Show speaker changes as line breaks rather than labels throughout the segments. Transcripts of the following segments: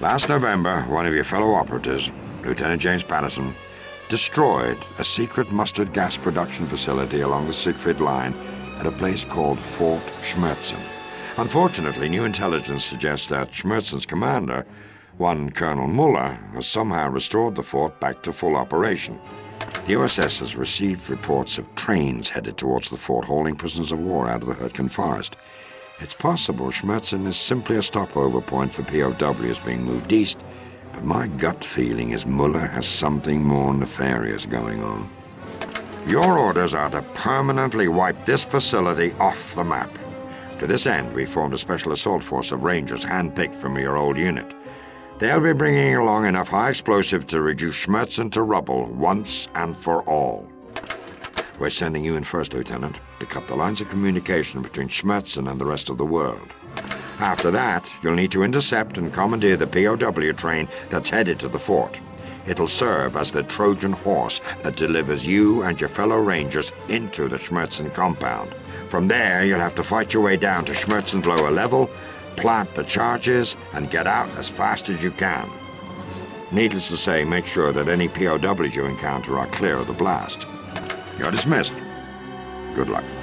Last November, one of your fellow operatives, Lieutenant James Patterson, destroyed a secret mustard gas production facility along the Siegfried Line at a place called Fort Schmerzen. Unfortunately, new intelligence suggests that Schmerzen's commander, one Colonel Muller, has somehow restored the fort back to full operation. The OSS has received reports of trains headed towards the fort hauling prisoners of war out of the Hurtgen forest. It's possible Schmerzen is simply a stopover point for POWs being moved east, but my gut feeling is Muller has something more nefarious going on. Your orders are to permanently wipe this facility off the map. To this end, we formed a special assault force of Rangers handpicked from your old unit. They'll be bringing along enough high explosive to reduce Schmerzen to rubble once and for all. We're sending you in first, Lieutenant, to cut the lines of communication between Schmerzen and the rest of the world. After that, you'll need to intercept and commandeer the POW train that's headed to the fort. It'll serve as the Trojan horse that delivers you and your fellow Rangers into the Schmerzen compound. From there, you'll have to fight your way down to Schmerzen's lower level, plant the charges, and get out as fast as you can. Needless to say, make sure that any POWs you encounter are clear of the blast. You're dismissed. Good luck.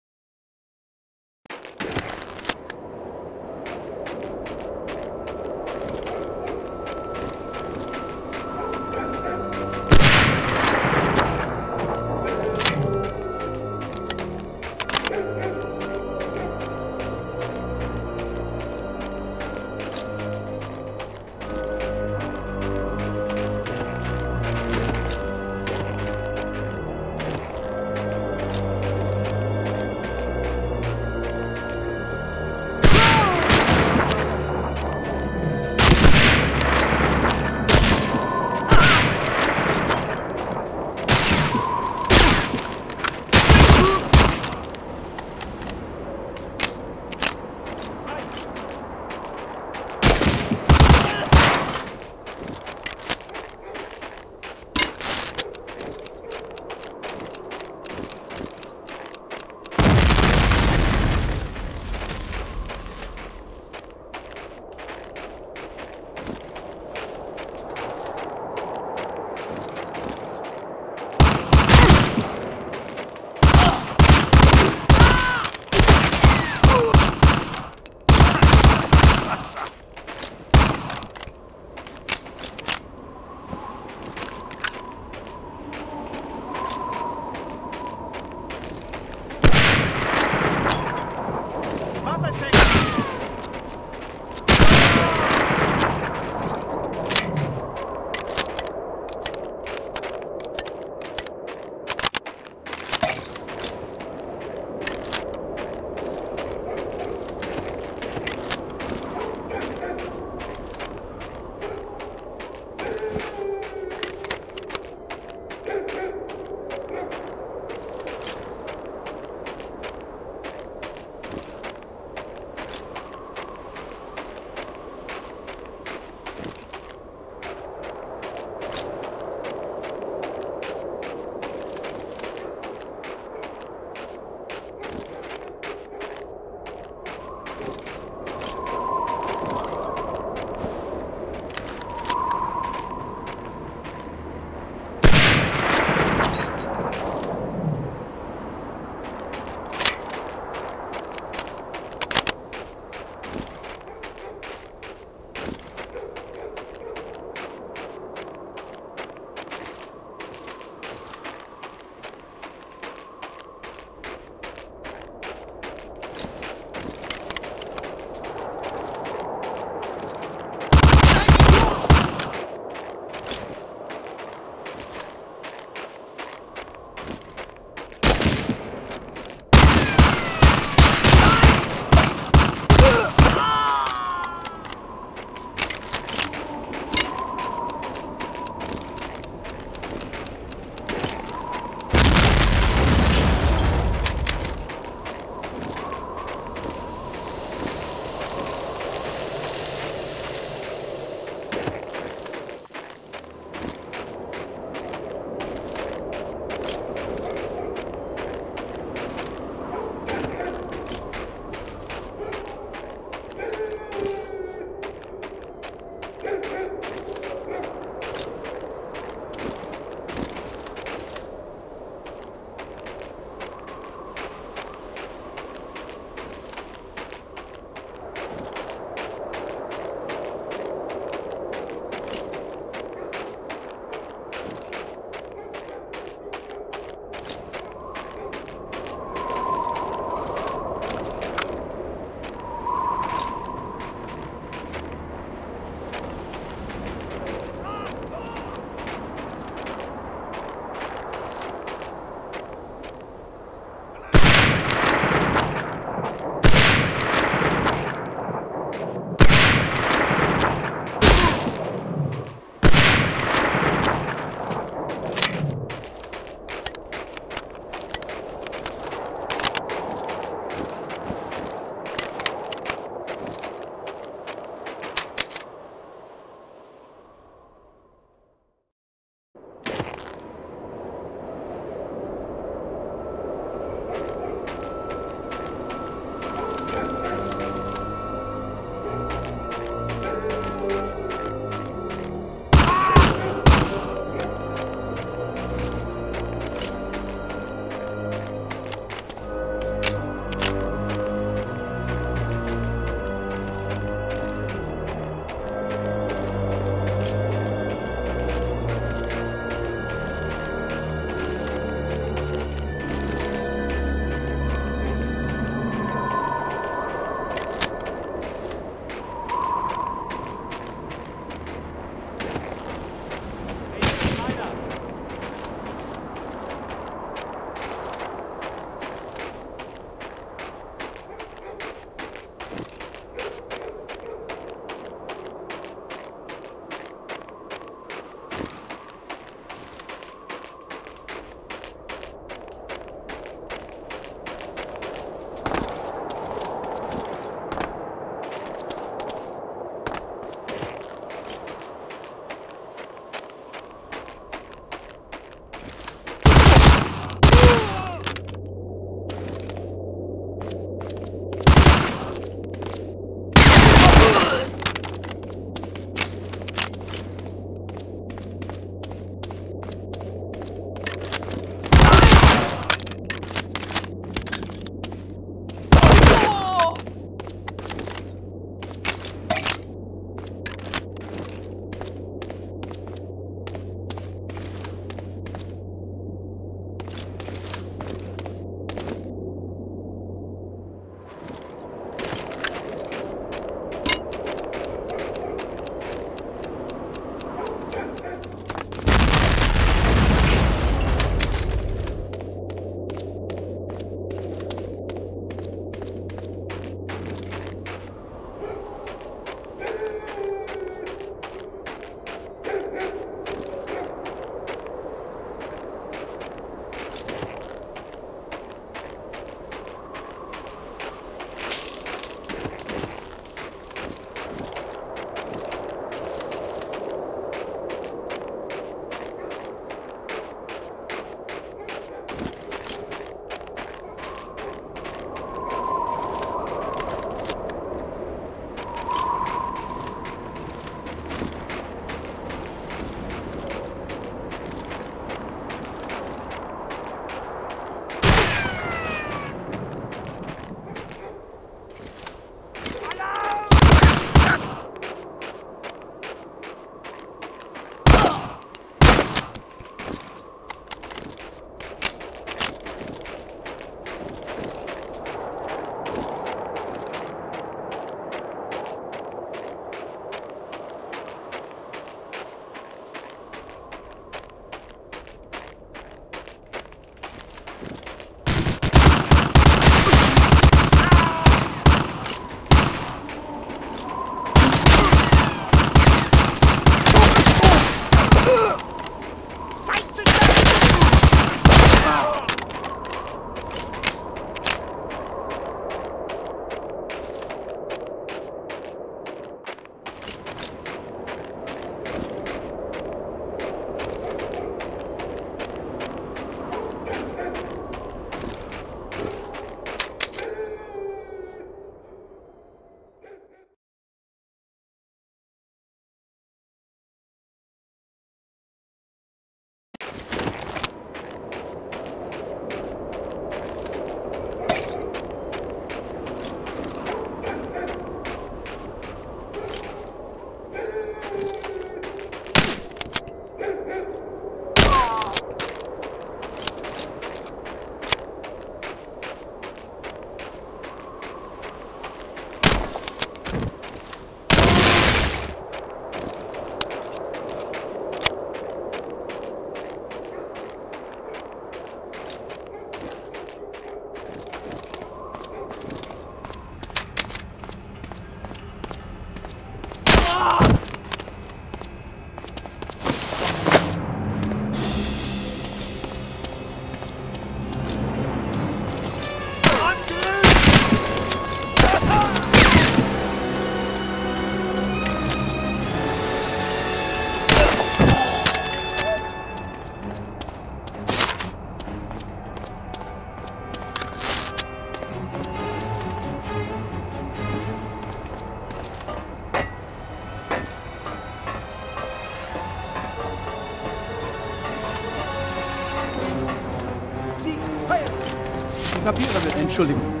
Kapiere. Entschuldigung.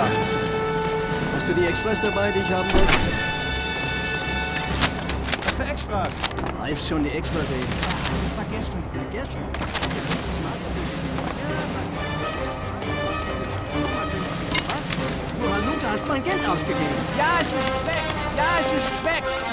Da.
Hast du die Extras dabei, die ich haben wollte?
Was für Extras?
Weiß schon, die Extras eben.
Vergessen.
Vergessen? Du Halunke hast mein Geld ausgegeben.
Ja, es ist weg. Ja, es ist weg.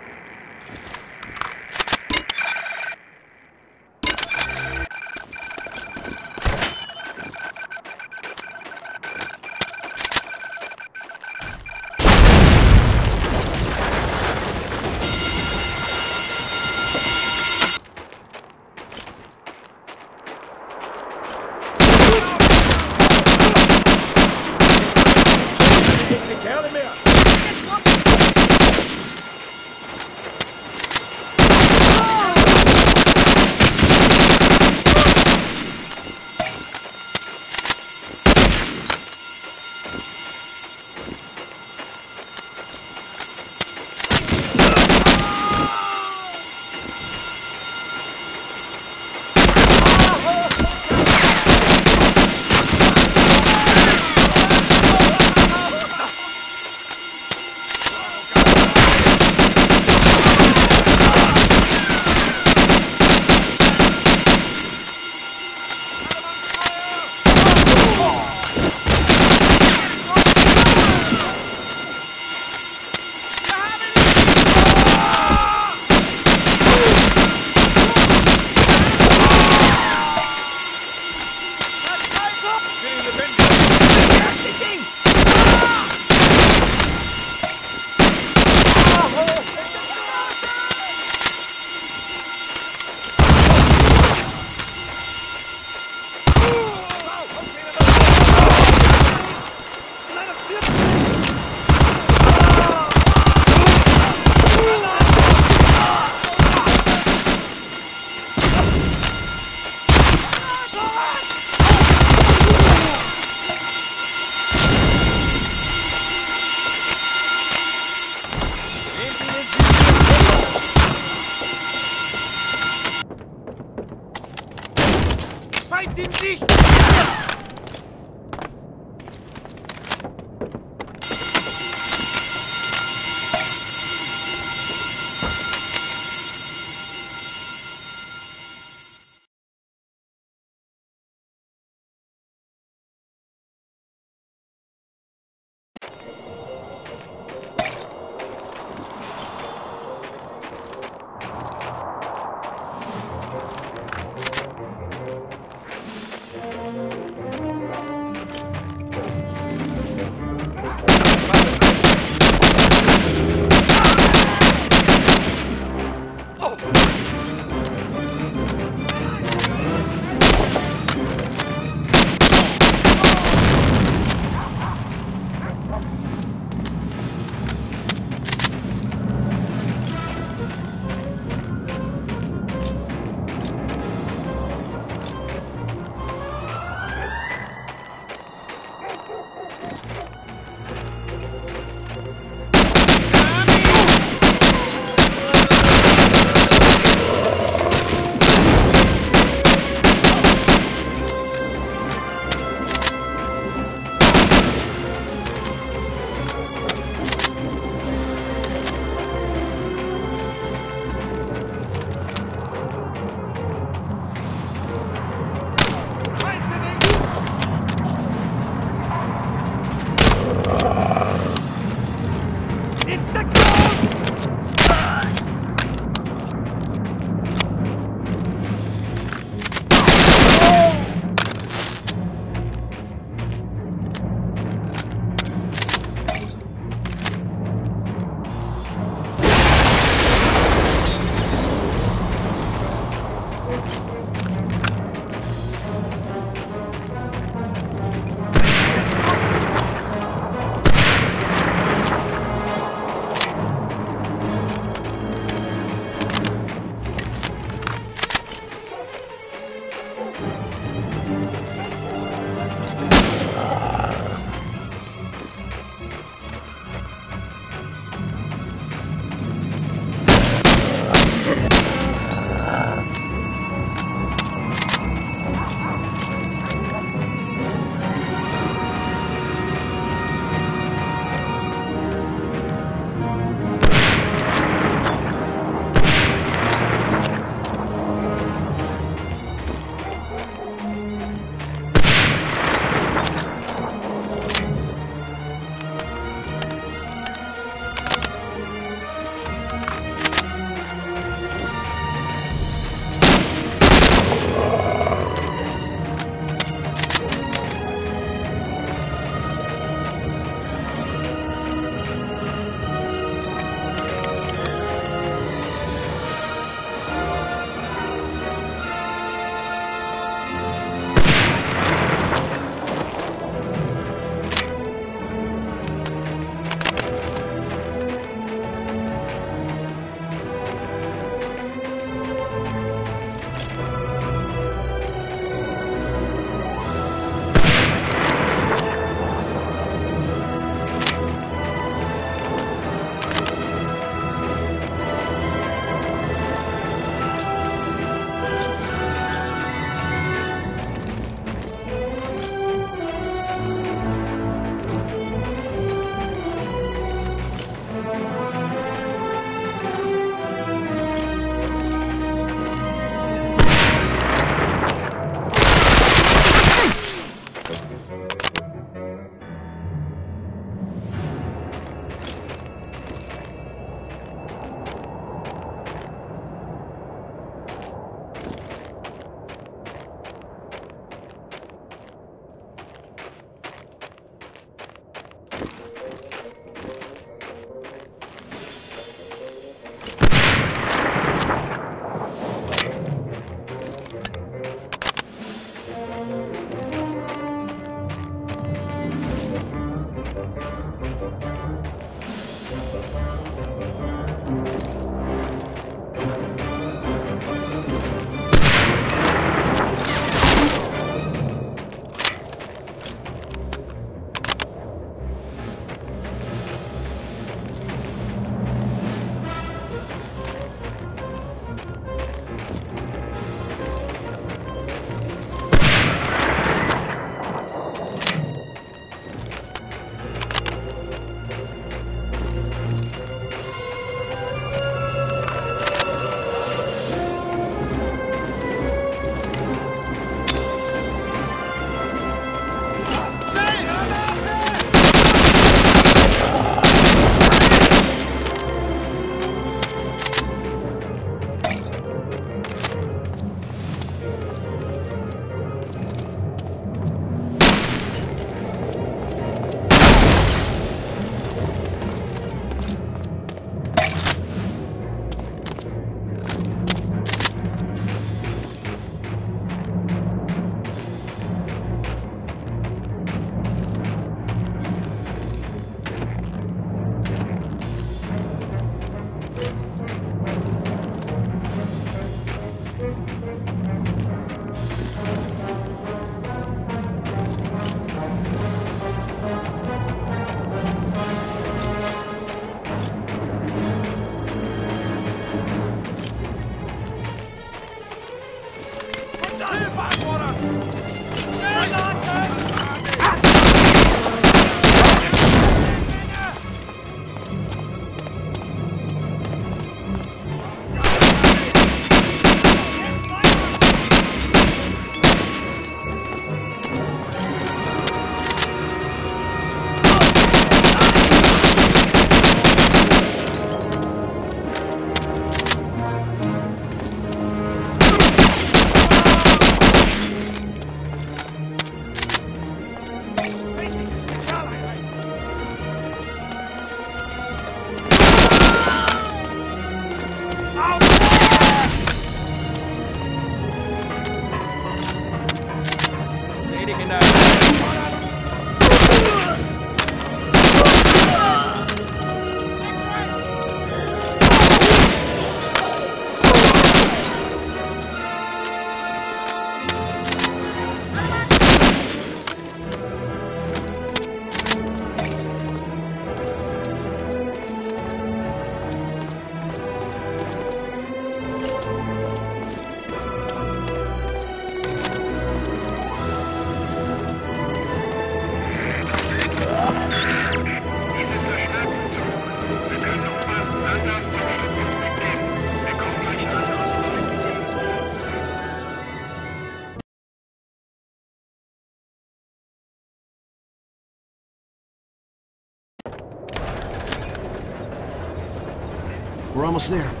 almost there.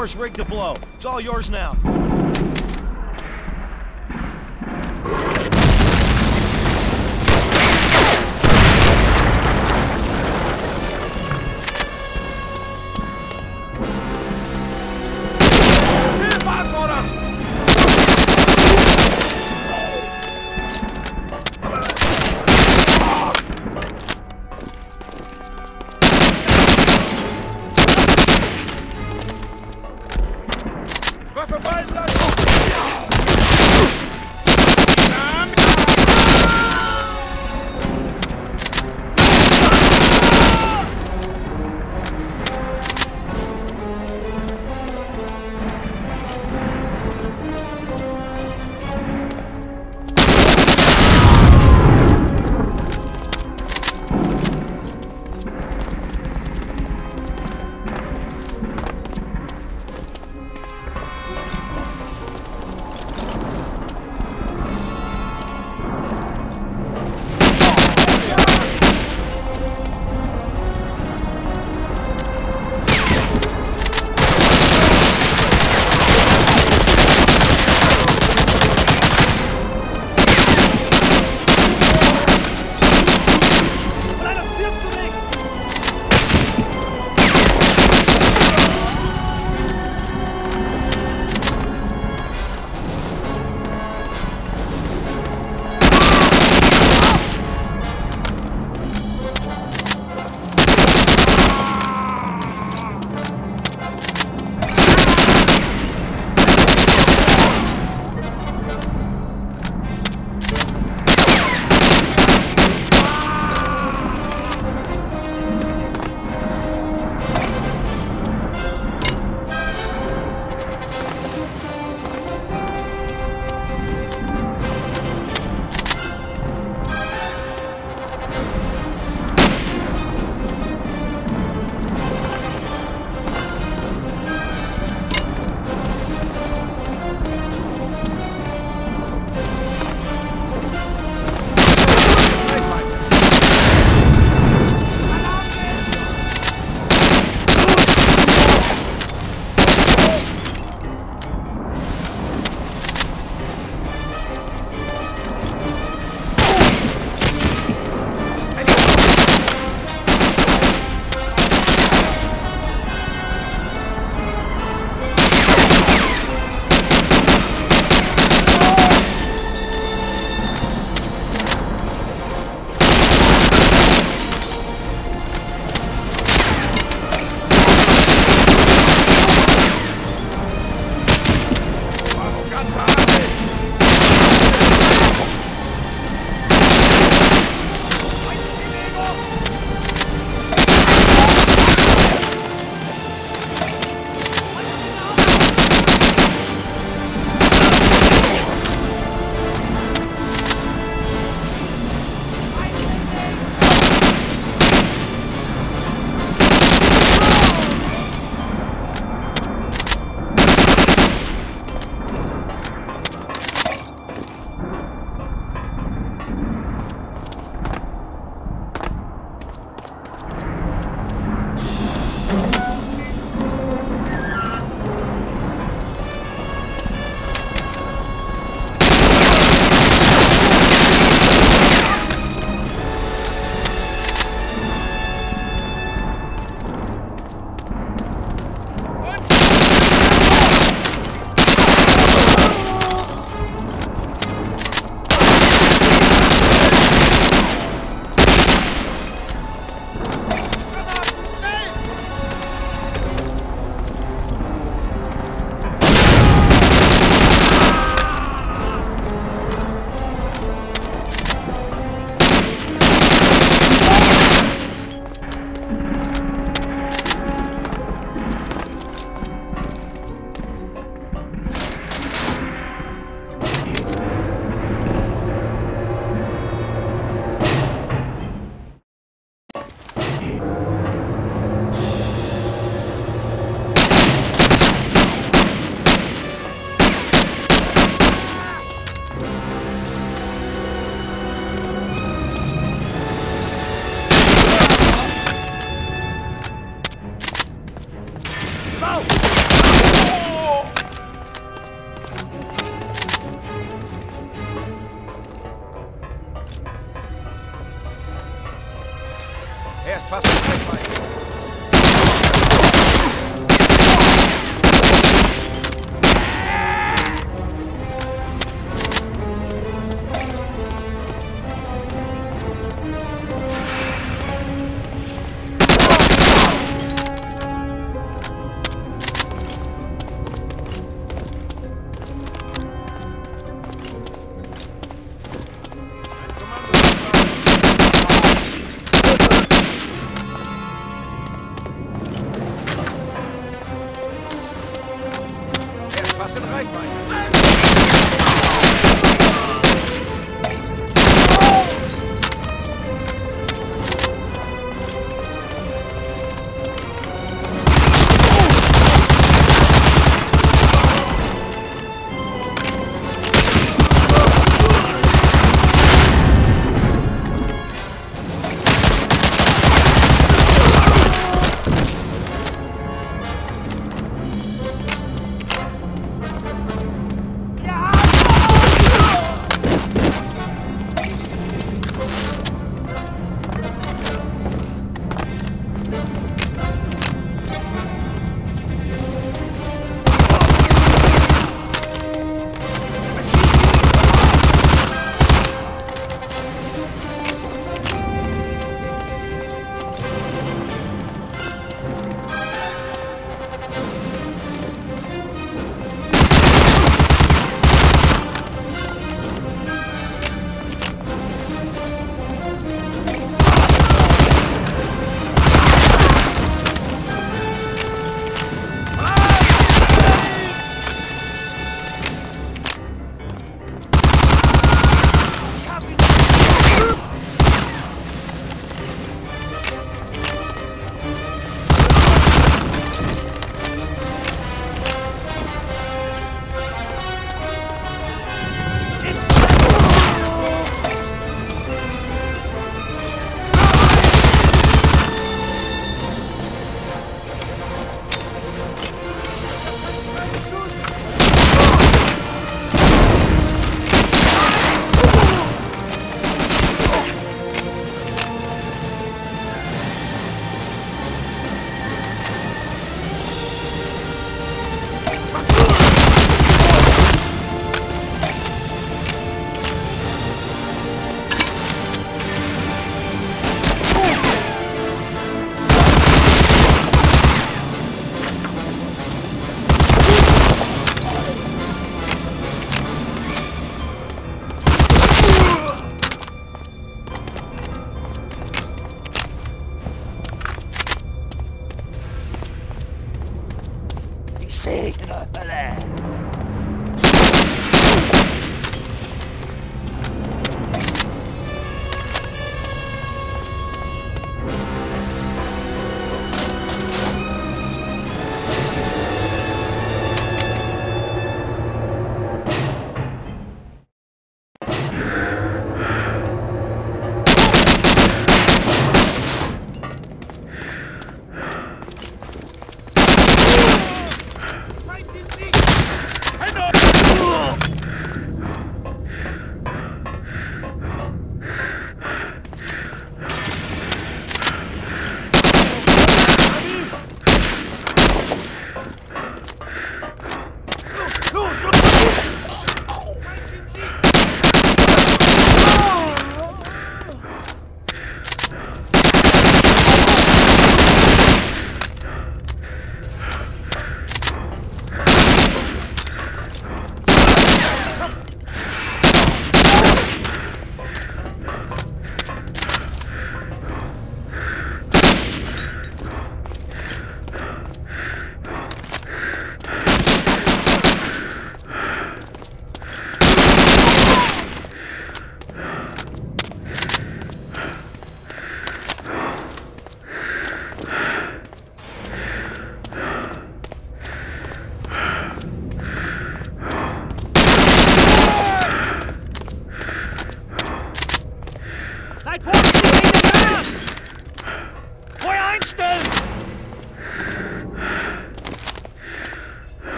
force rigged to blow. It's all yours now.
signo, galera.